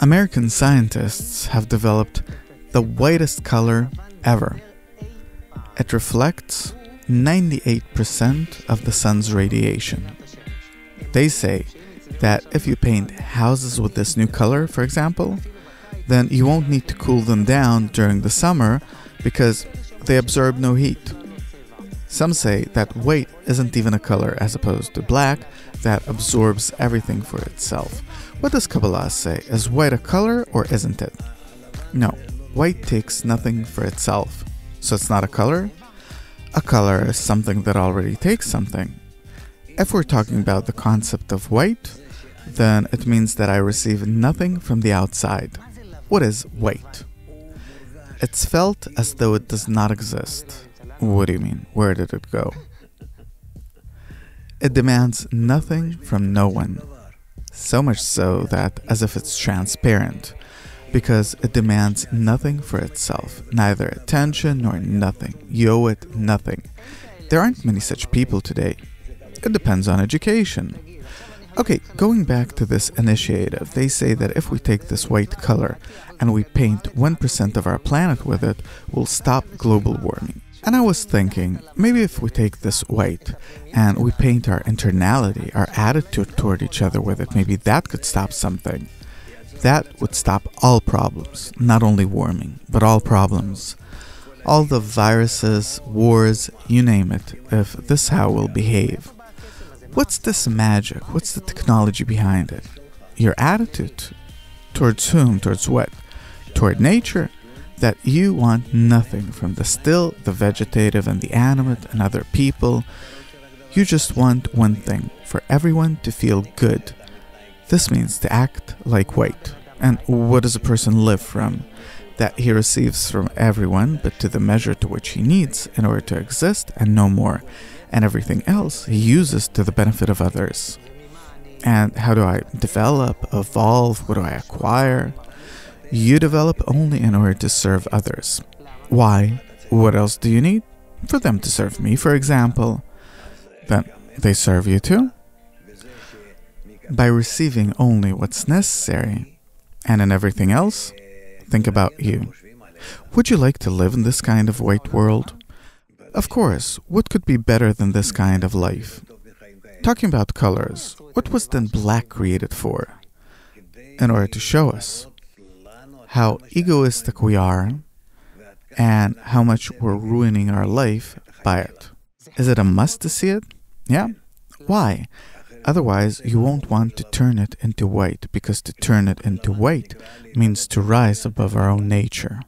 American scientists have developed the whitest color ever. It reflects 98% of the sun's radiation. They say that if you paint houses with this new color, for example, then you won't need to cool them down during the summer because they absorb no heat. Some say that white isn't even a color as opposed to black that absorbs everything for itself. What does Kabbalah say? Is white a color or isn't it? No, white takes nothing for itself. So it's not a color? A color is something that already takes something. If we're talking about the concept of white, then it means that I receive nothing from the outside. What is white? It's felt as though it does not exist. What do you mean? Where did it go? It demands nothing from no one. So much so that as if it's transparent, because it demands nothing for itself, neither attention nor nothing. You owe it nothing. There aren't many such people today. It depends on education. Okay, going back to this initiative, they say that if we take this white color and we paint 1% of our planet with it, we'll stop global warming. And I was thinking, maybe if we take this white and we paint our internality, our attitude toward each other with it, maybe that could stop something. That would stop all problems, not only warming, but all problems. All the viruses, wars, you name it, if this how we'll behave. What's this magic? What's the technology behind it? Your attitude. Towards whom? Towards what? Toward nature? That you want nothing from the still, the vegetative, and the animate, and other people. You just want one thing for everyone to feel good. This means to act like white. And what does a person live from? That he receives from everyone, but to the measure to which he needs in order to exist and no more. And everything else he uses to the benefit of others. And how do I develop, evolve? What do I acquire? You develop only in order to serve others. Why? What else do you need? For them to serve me, for example. Then they serve you too? By receiving only what's necessary, and in everything else, think about you. Would you like to live in this kind of white world? Of course, what could be better than this kind of life? Talking about colors, what was then black created for? In order to show us how egoistic we are and how much we're ruining our life by it. Is it a must to see it? Yeah. Why? Otherwise, you won't want to turn it into white because to turn it into white means to rise above our own nature.